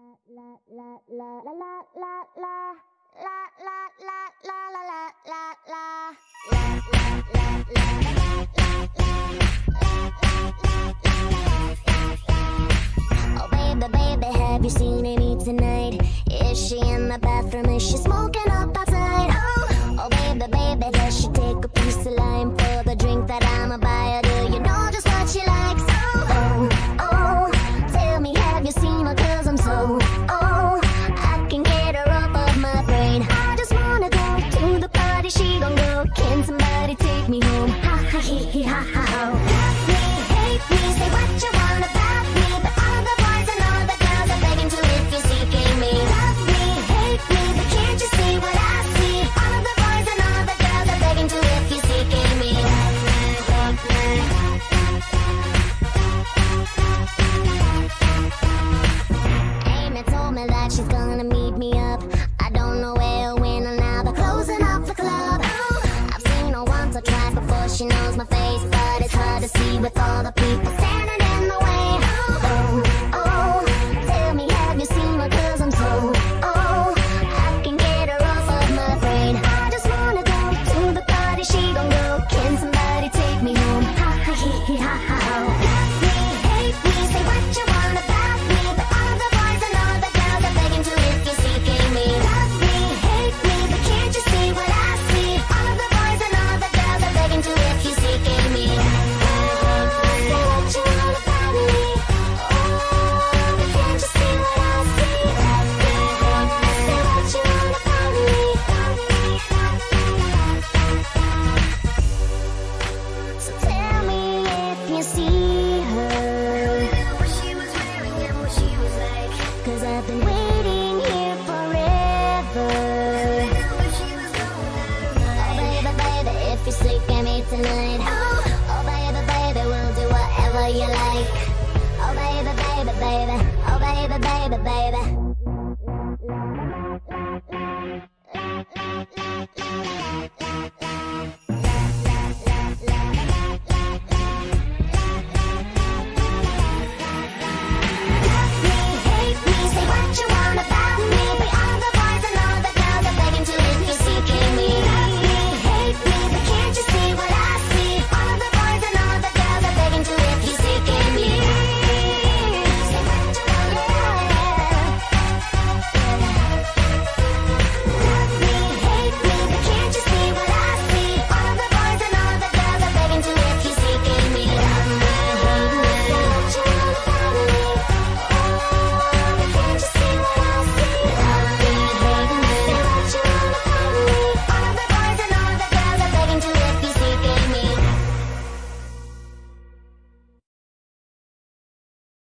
Oh baby, baby, have you seen Amy tonight? Is she in the bathroom? Is she smoking up Can somebody take me home? Ha ha he he ha ha ho. Love me, hate me, say what you want about me, but all the boys and all the girls are begging to if you're seeking me. Love me, hate me, but can't you see what I see? All the boys and all the girls are begging to if you're seeking me. Love me, love me. Amy told me that she's gonna meet she knows my face, but it's hard to see with all the people standing in the way. Oh, oh, tell me, have you seen her? Cause I'm so, oh, I can get her off of my brain. I just wanna go to the party, she gon' go. Can somebody take me home? Ha ha he he ha ha you like. Oh, baby, baby, baby. Oh, baby, baby, baby.